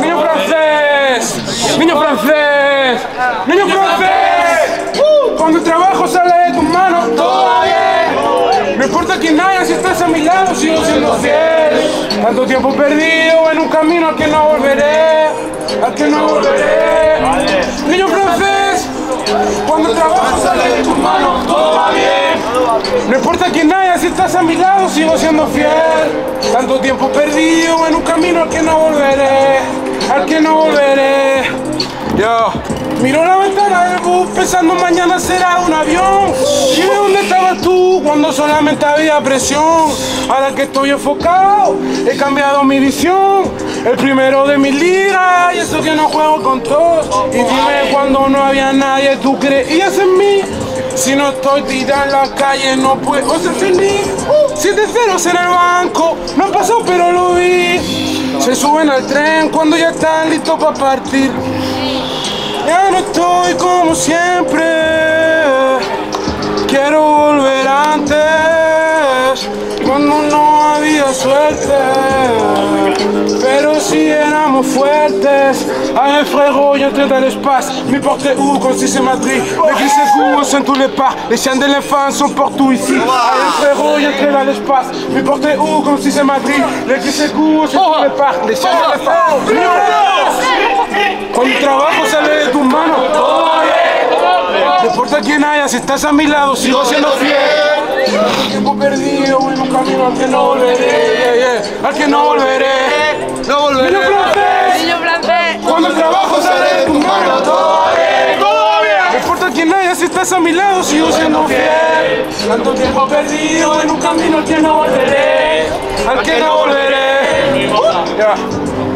Niño francés, niño francés, niño francés. Uh, Cuando el trabajo importa quién haya, si estás a mi lado, sigo siendo fiel. Tanto tiempo perdido en un camino al que no volveré, al que no volveré. Niño francés, cuando trabajo sale de tus manos, todo va bien. No importa quién haya, si estás a mi lado, sigo siendo fiel. Tanto tiempo perdido en un camino al que no volveré, al que no volveré. Yo miro la ventana del bus pensando mañana será un avión. De dónde estabas tú cuando solamente había presión. Ahora que estoy enfocado, he cambiado mi visión. El primero de mis ligas y eso que no juego con todos. Y dime cuando no había nadie, tú creías en mí. Si no estoy tirada en la calle, no puedo ser feliz. Uh, siete ceros en el banco, no pasó, pero lo vi. Se suben al tren cuando ya están listos para partir. Ya no estoy como siempre. Quiero volver antes, cuando no había suerte. Pero si éramos fuertes. Dans l'espace. Où si c'est Madrid Les sein tous les pas. Les chiens d'éléphant sont partout ici. Frérot, dans l'espace. Comme si c'est Madrid tous les chiens d'éléphant. Con trabajo sale de tus manos. No importa quién haya, si estás a mi lado, sigo siendo fiel. Tiempo perdido en un camino al que no volveré. Al que no volveré. No volveré. Niño francés. Niño francés. Cuando el trabajo sale de tus manos, todo bien. Todo bien. No importa quién haya, si estás a mi lado, sigo siendo fiel. Tanto tiempo perdido en un camino al que no volveré. Al que no volveré. Ya.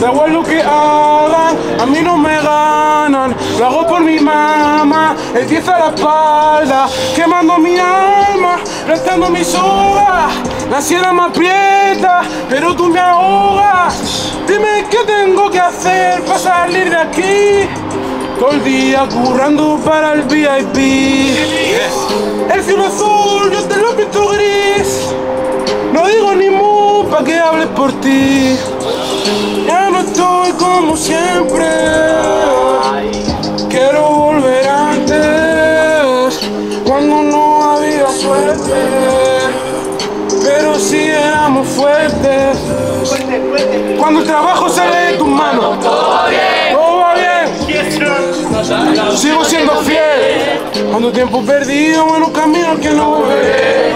Da igual lo que hagan, a mí no me ganan. Lo hago por mi mamá, empieza la espalda, quemando mi alma, restando mis horas. La sierra me aprieta, pero tú me ahogas. Dime qué tengo que hacer para salir de aquí. Todo el día currando para el VIP. El cielo azul, yo te lo pinto gris. No digo ni mu pa' que hables por ti. Ya no estoy como siempre. Quiero volver antes, cuando no había suerte. Pero si éramos fuertes. Cuando el trabajo sale de tus manos. Todo bien. Todo va bien. Sigo siendo fiel. Cuando tiempo perdido en un camino al que no volveré.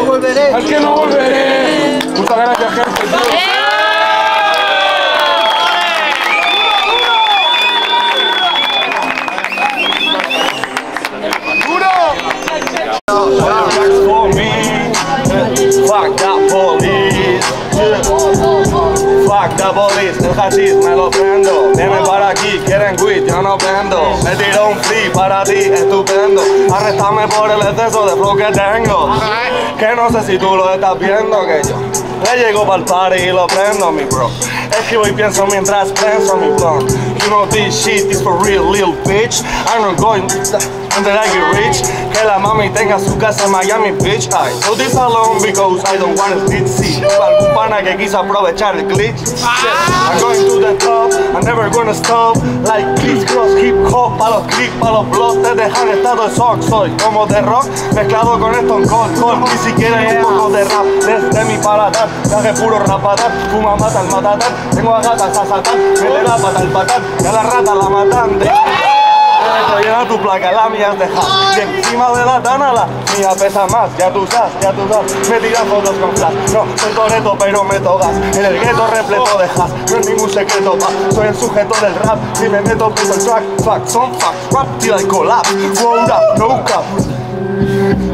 Al que no volveré. Muchas gracias, gente. Me lo prendo. Vienen para aquí, quieren weed, yo no vendo. Me tiro un free para ti, estupendo. Arrestame por el exceso de flow que tengo. Que no sé si tú lo estás viendo, que yo le llego para el party y lo prendo, mi bro. Escribo y pienso mientras pienso, mi bro. You know this shit is for real, little bitch. I'm not going until I get rich. Que la mami tenga su casa en Miami Beach. I do this alone because I don't split seat. Algún pana que quiso aprovechar el glitch. I'm going to the top, I'm never gonna stop. Like Chris Cross, hip hop, pa' los clips, pa' los blogs. Te dejan estado de shock. Soy como de rock, mezclado con Stone Cold Cold. Y si quieres un poco de rap, desde mi paladar. Viaje puro rapatar, fuma mata al matatán. Tengo a gatas a saltar, mete la pata al patán. Y a la rata la matan. de- esto llena tu placa, la mía de Y encima de la tana la mía pesa más. Ya tú sabes, ya tú sabes Me tiran fotos con flash. No, soy toreto pero me togas. En el gueto repleto de hash No es ningún secreto, pa. Soy el sujeto del rap Si me meto piso el track. Fact, son facts Rap till I collapse Roll up, no cap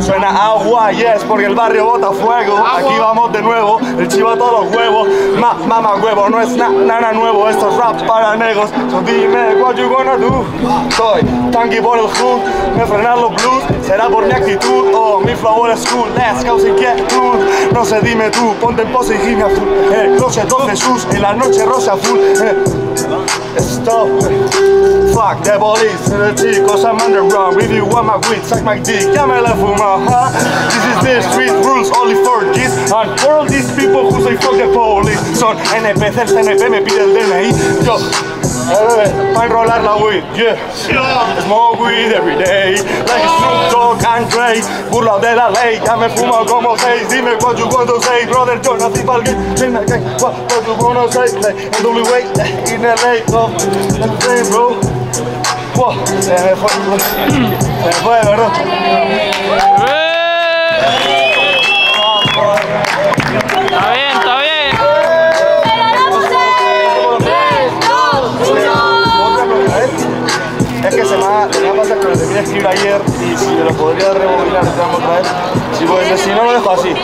Suena agua, yes, porque el barrio bota fuego. Aquí vamos de nuevo, el chivo a todos los huevos. Ma, mama huevo, no es na- nada nuevo, esto es rap para negros. So dime, what you gonna do? Soy tanky por el hood, me frenan los blues. Será por mi actitud o mi flow old school. Let's go sin quietud. No sé, dime tú, ponte en pose y gime a full. Eh, closet don Jesús, en la noche rosa full. Eh, Stop. Fuck the police and the chicos, I'm underground. If you want my weed, suck my dick, ya me la fuma, huh? This is the street rules only for this and for all these people who say fuck the police. Son NPC, el CNP me pide el DNI. Yo, eh, pa' enrolar la weed, yeah. Smoke weed every day, like Snoop Dogg and Dre. Burla de la ley, ya me fumo como seis. Dime what you to say, brother. Yo nací pa'l game, dime que what, what you wanna say. Like NWA, eh, in LA, no, no sé, bro. Wow, se me fue, se me fue, ¿verdad? Está bien, está bien. Es que se me ha, se me ha pasado que lo terminé de escribir ayer y si lo podría rebobinar y otra vez. Si, pues, si no lo dejo así.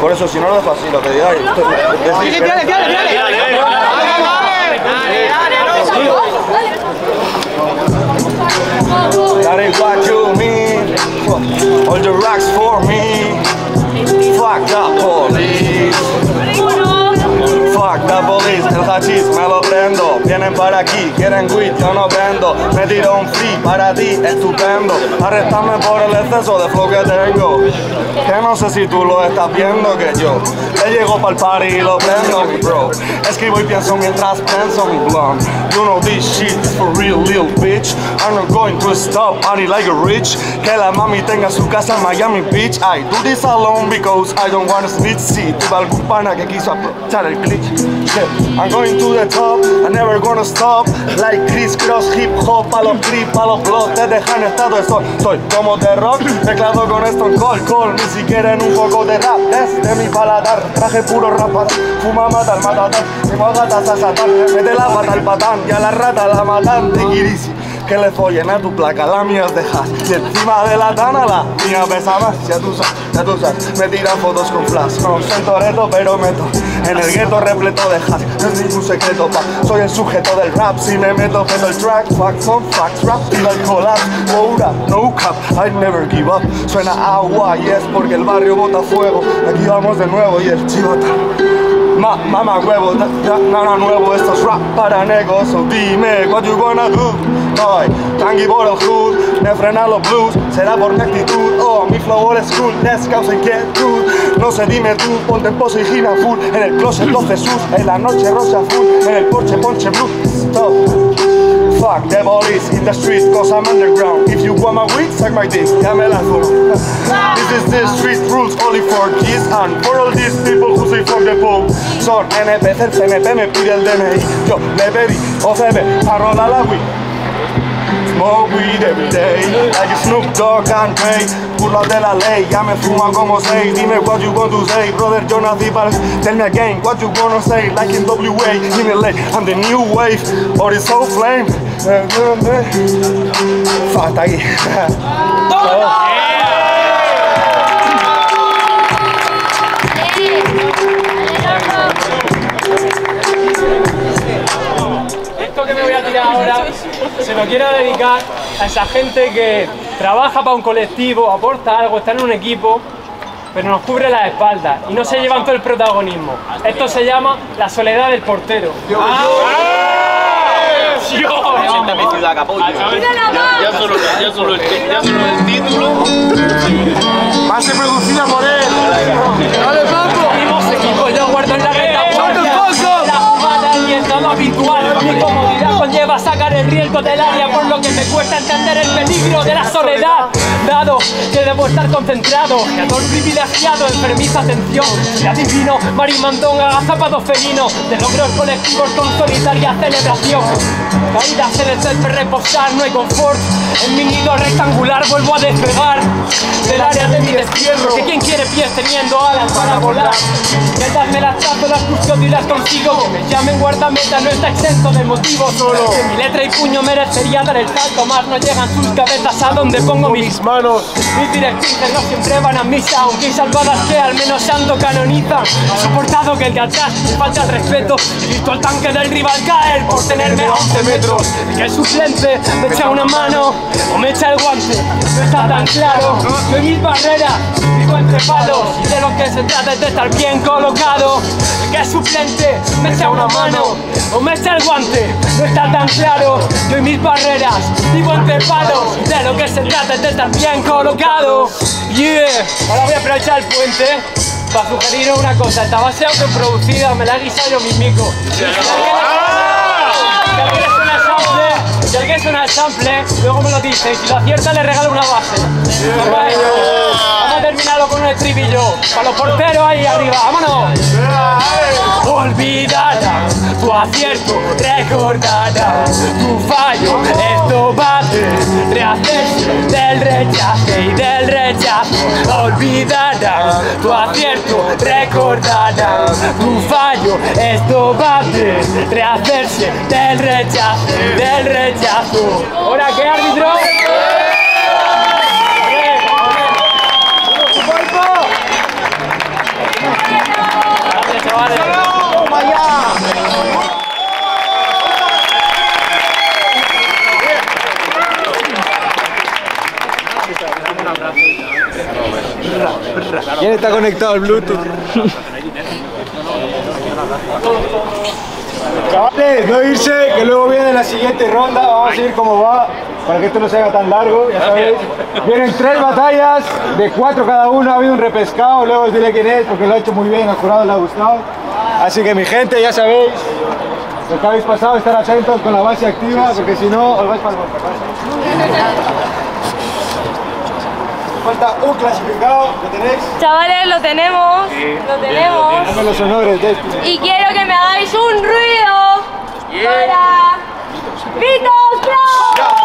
Por eso, si no lo dejo así, lo que digáis. Decís, That ain't what you mean. All the rocks for me. Fuck the police. Fuck the police. El hachís me lo prendo. Para aquí, quieren weed, yo no vendo. Me tiro un free para ti, estupendo. Arrestame por el exceso de flow que tengo. Que no sé si tú lo estás viendo que yo. Le llego pa'l party y lo prendo, mi bro. Escribo y pienso mientras pienso mi blunt. You know this shit for real, little bitch. I'm not going to stop, need like a rich. Que la mami tenga su casa en Miami Beach. I do this alone because I don't wanna snitch. Si tuve algún pana que quiso aprovechar el glitch. Yeah, I'm going to the top, I'm never gonna stop. Like Chris Cross, hip hop, a los clip, a los blogs. Te dejan estado, estoy, soy como de rock. Mezclado con esto en call, call. Ni siquiera en un poco de rap. Desde mi paladar, traje puro rapa. Fuma, mata, al matatán. Mi gatas a satán. Mete la pata al patán y a la rata la matan. Tiquirisi. Que le follen a tu placa, la mía es de hash Y encima de la tana la mía pesa más Ya tú sabes, ya tú sabes Me tiran fotos con flash No soy toreto pero meto En el gueto repleto de hash No es ningún secreto pa. Soy el sujeto del rap Si me meto meto el track Facts on facts Rap y el collapse Wow rap, no cap I never give up. Suena agua y es porque el barrio bota fuego. Aquí vamos de nuevo y el chivata Ma, mama huevo, da- da- nada nuevo, esto es rap para negros So dime, what you gonna do? Soy tangy el hood, me frenan los blues. Será por mi actitud, oh, mi flow old school Les causa inquietud, no sé, dime tú Ponte en pose y gira full, en el closet los Jesús En la noche rosa full, en el porche ponche blue Stop Fuck the police in the street cause I'm underground. If you want my weed, suck my dick, me la fumo This is the street rules only for kids And for all these people who say fuck the Pope. Son NPC, CNP me pide el DNI Yo le pedí OCB a rolar la weed Smoke weed every day Like a Snoop Dogg and Dre Burla de la ley, ya me fuma como seis. Dime what you to say, brother, nací para Tell me again, what you wanna say? Like in WA, in LA, I'm the new wave Or it's so flame. Fuck, aquí Esto que me voy a tirar ahora se lo quiero dedicar a esa gente que trabaja para un colectivo, aporta algo, está en un equipo, pero nos cubre las espaldas y no se llevan todo el protagonismo. Esto se llama la soledad del portero. Ya solo, ya solo el, ya solo el título. Más se producida por él. Mismos equipos, yo guardo en la retaguardia. La jugada y el habitual. Mi comodidad conlleva sacar el riesgo del área Por lo que me cuesta entender el peligro de la soledad. Dado que debo estar concentrado Creador privilegiado, enfermiza atención. Le adivino, marimandón, agazapado felino De logros colectivos con solitaria celebración. Caídas en el self reposar, no hay confort. En mi nido rectangular vuelvo a despegar Del área de mi destierro Que quien quiere pies teniendo alas para volar Mientras me las trazo las busco y las consigo. Que me llamen guardameta no está exento de motivos. Solo mi letra y puño merecería dar el salto, más no llegan sus cabezas a donde pongo mis manos. Mis directrices no siempre van a misa, aunque hay salvadas que al menos santo canonizan. Soportado que el de atrás me falta el respeto. He visto al tanque del rival caer por tenerme a 11 metros. Que el suplente me echa una mano o me echa el guante. No está tan claro. Yo en mis barreras vivo entre palos. Y de lo que se trata es de estar bien colocado. El que es suplente me echa una mano o me echa el guante. No está tan claro. Yo en mis barreras vivo entre palos. Y de lo que se trata es de estar bien colocado. Yeah. Ahora voy a aprovechar el puente para sugerir una cosa. Esta base autoproducida me la he guisado yo mismico. Suena el sample, luego me lo dice y si lo acierta le regalo una base. Vamos a terminarlo con un estribillo. Para los porteros ahí arriba, vámonos. Olvidará tu acierto, recordará tu fallo. Esto va rehacerse del rechazo y del rechazo. Olvidará tu acierto, recordará tu fallo. Esto va a rehacerse del rechazo y del rechazo. ¿Ahora qué árbitro? ¿Quién está conectado al Bluetooth? Chavales, no irse, que luego viene la siguiente ronda. Vamos a ir como va, para que esto no se haga tan largo, ya sabéis. Vienen tres batallas, de cuatro cada uno. Ha habido un repescado, luego os diré quién es, porque lo ha hecho muy bien, al jurado le ha gustado. Así que mi gente, ya sabéis, lo que habéis pasado, estar atentos con la base activa, porque si no, os vais para el Falta un clasificado, ¿lo tenéis? Chavales, lo tenemos, lo tenemos. Dame los honores de este. Y quiero que me hagáis un ruido para Vitos Pro.